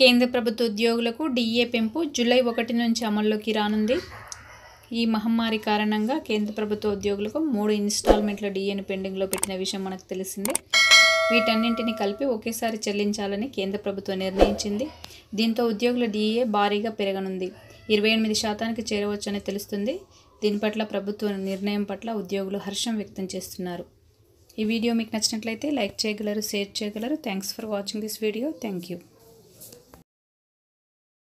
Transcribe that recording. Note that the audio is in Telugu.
కేంద్ర ప్రభుత్వ ఉద్యోగులకు డిఏ పెంపు జూలై ఒకటి నుంచి అమల్లోకి రానుంది. ఈ మహమ్మారి కారణంగా కేంద్ర ప్రభుత్వ ఉద్యోగులకు మూడు ఇన్స్టాల్మెంట్ల డిఏను పెండింగ్లో పెట్టిన విషయం మనకు తెలిసిందే. వీటన్నింటిని కలిపి ఒకేసారి చెల్లించాలని కేంద్ర ప్రభుత్వం నిర్ణయించింది. దీంతో ఉద్యోగుల డిఏ భారీగా పెరగనుంది. ఇరవై ఎనిమిది శాతానికి చేరవచ్చని తెలుస్తుంది. దీని పట్ల ప్రభుత్వ నిర్ణయం పట్ల ఉద్యోగులు హర్షం వ్యక్తం చేస్తున్నారు. ఈ వీడియో మీకు నచ్చినట్లయితే లైక్ చేయగలరు షేర్ చేయగలరు. Thanks for watching this video. Thank you.